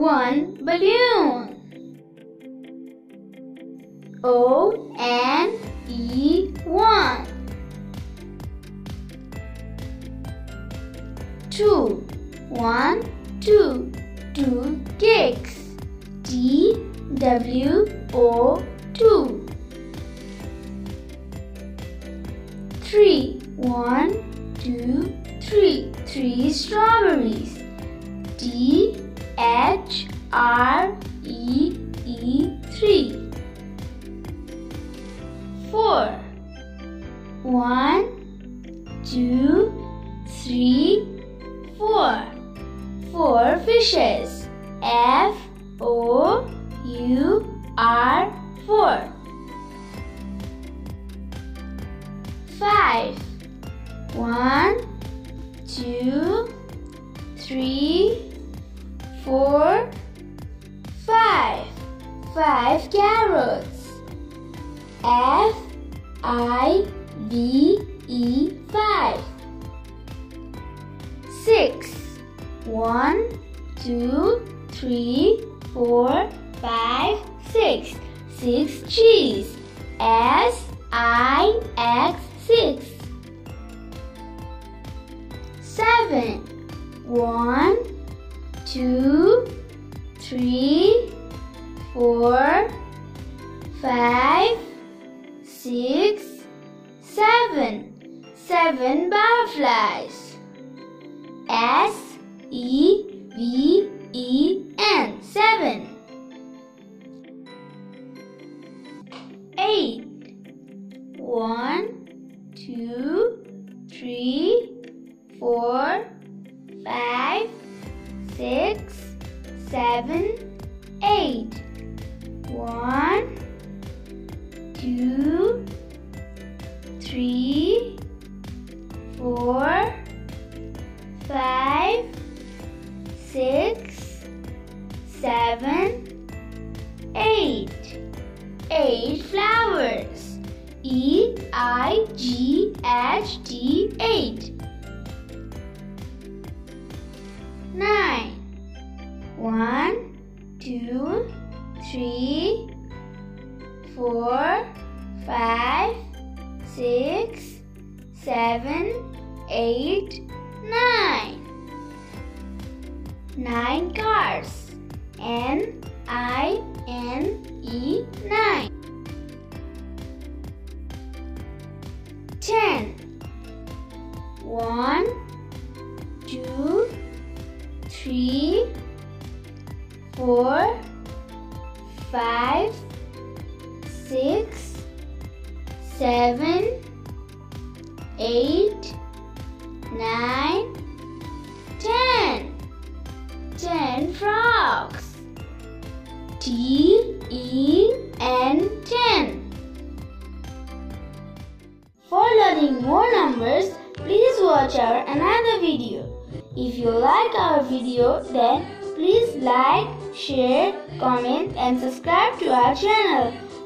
one balloon. O N E one. Two. One, two, two cakes. T W O two. Three. One, two, three. Three strawberries. T H R E E 3 4 1 2 3 4 4 fishes. F O U R 4 5 1 2 3 Carrots. F I V E five. Six. One, two, three, four, five, six. Six cheese. S I X six. Seven. One, two, three, four, five, six, seven. Seven butterflies. S E V E N. Seven. Eight. One, two, three, four, five, six, seven, eight. One, two, three, four, five, six, seven, eight. Eight flowers. E I G H T eight. Nine. One, two, three, four, five, six, seven, eight, nine. Nine cars. N I N E six, seven, eight, nine, ten. Ten frogs. T E N ten. For learning more numbers, please watch our another video. If you like our video, then please like, share, comment and subscribe to our channel.